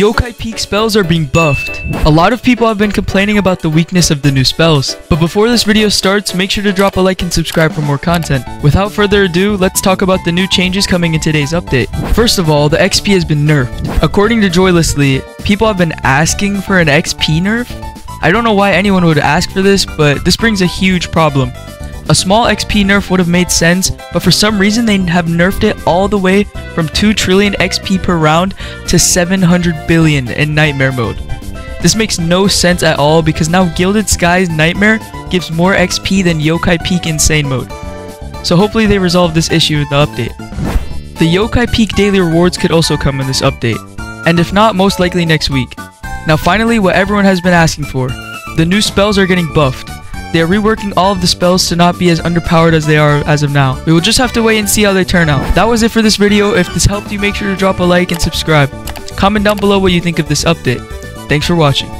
Yokai Peak spells are being buffed. A lot of people have been complaining about the weakness of the new spells. But before this video starts, make sure to drop a like and subscribe for more content. Without further ado, let's talk about the new changes coming in today's update. First of all, the XP has been nerfed. According to Joylessly, people have been asking for an XP nerf. I don't know why anyone would ask for this, but this brings a huge problem. A small XP nerf would have made sense, but for some reason they have nerfed it all the way from 2 trillion XP per round to 700 billion in Nightmare mode. This makes no sense at all because now Gilded Skies Nightmare gives more XP than Yokai Peak Insane mode. So hopefully they resolve this issue in the update. The Yokai Peak daily rewards could also come in this update, and if not, most likely next week. Now finally, what everyone has been asking for. The new spells are getting buffed. They are reworking all of the spells to not be as underpowered as they are as of now. We will just have to wait and see how they turn out. That was it for this video. If this helped you, make sure to drop a like and subscribe. Comment down below what you think of this update. Thanks for watching.